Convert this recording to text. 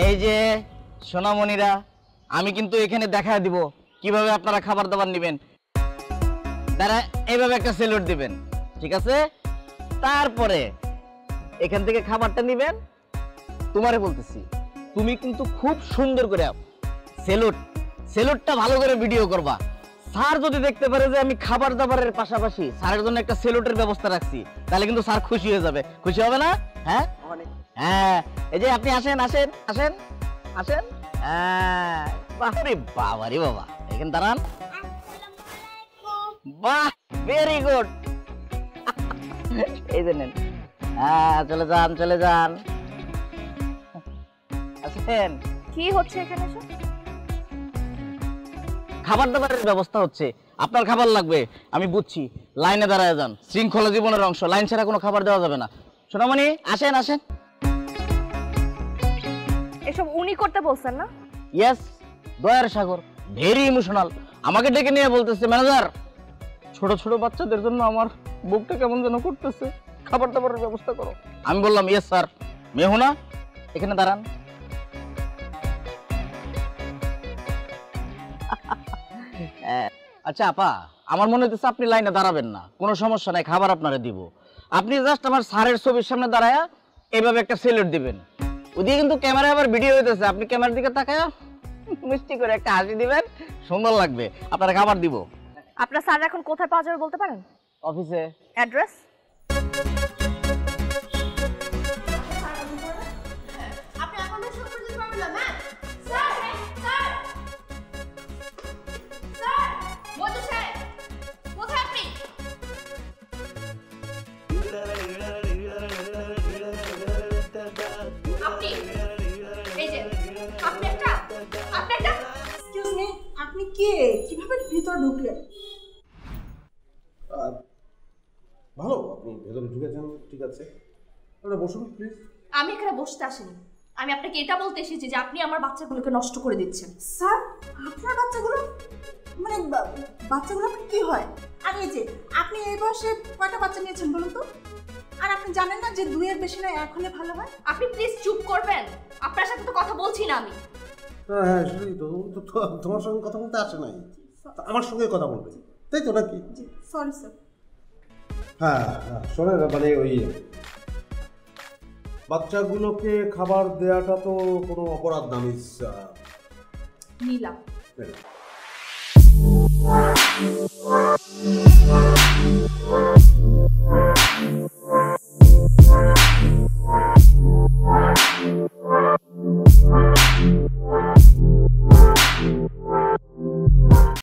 এই যে, সোনামণিরা, আমি কিন্তু এখানে দেখা দিব কীভাবে আপনারা খাবার দাবার নেবেন। তারা এইভাবে একটা সেলুট দিবেন, ঠিক আছে? তারপরে এখান থেকে খাবারটা নিবেন। তোমারে বলতেছি, তুমি কিন্তু খুব সুন্দর করে সেলুট সেলুটটা ভালো করে ভিডিও করবা। স্যার যদি দেখতে পারে যে আমি খাবার দাবারের পাশাপাশি স্যারের জন্য একটা সেলুটের ব্যবস্থা রাখছি তাহলে কিন্তু স্যার খুশি হয়ে যাবে। খুশি হবে না? হ্যাঁ? হ্যাঁ। এই যে আপনি আসেন আসেন আসেন আসেন। হ্যাঁ। বাপরে বাবারে বাবা। এখানে দাঁড়ান। বাহ ভেরি গুড এই যে নেন। হ্যাঁ চলে যান চলে যান। আসেন। কি হচ্ছে এখানে এসব খাবার দাবারের ব্যবস্থা হচ্ছে। আপনার খাবার লাগবে আমি বুঝছি। লাইনে দাঁড়ায় যান। শৃঙ্খলা জীবনের অংশ লাইন ছাড়া কোনো খাবার দেওয়া যাবে না। সোনামণি আসেন আসেন। এসব উনি করতে বলছেন না? ইয়েস দয়ার সাগর। ভেরি ইমোশনাল আমাকে ডেকে নিয়ে বলতেছে ম্যানেজার ছোট ছোট বাচ্চাদের জন্য আমার বুকটা কেমন যেন করতেছে। খাবার দাবারের ব্যবস্থা করো। আমি বললাম ইয়েস স্যার মেহুনা এখানে দাঁড়ান। আচ্ছা আপা আমার মনে হচ্ছে আপনি লাইনে দাঁড়াবেন না। কোনো সমস্যা নাই খাবার আপনারে দিব। আপনি জাস্ট আমার স্যারের ছবির সামনে দাঁড়ায়া এইভাবে একটা সেলুট দিবেন। ওদিকে কিন্তু ক্যামেরায় আবার ভিডিও হইতেছে আপনি ক্যামেরার দিকে তাকায়া মিষ্টি করে একটা হাসি দিবেন সুন্দর লাগবে। আপনারা খাবার দিব। আপনার স্যার এখন কোথায় পাওয়া যাবে বলতে পারেন? অফিসে। অ্যাড্রেস? আপনি এখনও সব করতে পারবেন না কে? কীভাবে ভিতর ঢুকলেন আহ, ভালো আপনি ভেতরে ঢুকেছেন ঠিক আছে। আপনারা বসুন প্লিজ আমি এখানে বসতে আসিনি। আমি আপনাকে এটা বলতে এসেছি যে আপনি আমার বাচ্চাগুলোকে নষ্ট করে দিচ্ছেন। স্যার আপনার বাচ্চাগুলো? মানে বাচ্চাগুলো আপনার কি হয়? আর এই যে আপনি এই বয়সে কয়টা বাচ্চা নিয়েছেন বলুন তো? আর আপনি জানেন না যে দুইয়ের বেশি নয় এক হলে ভালো হয়? আপনি প্লিজ চুপ করবেন। আপনার সাথে তো কথা বলছি না আমি। হ্যাঁ হ্যাঁ সেটাই তো ও তো তো- তোমার সঙ্গে কথা বলতে আসে নাই। তা আমার সঙ্গে কথা বলবে। তাই তো নাকি? জি সরি স্যার হ্যাঁ হ্যাঁ শোনেন মানে ওই বাচ্চাগুলোকে খাবার দেওয়াটা তো কোনো অপরাধ না মিস নিলাম।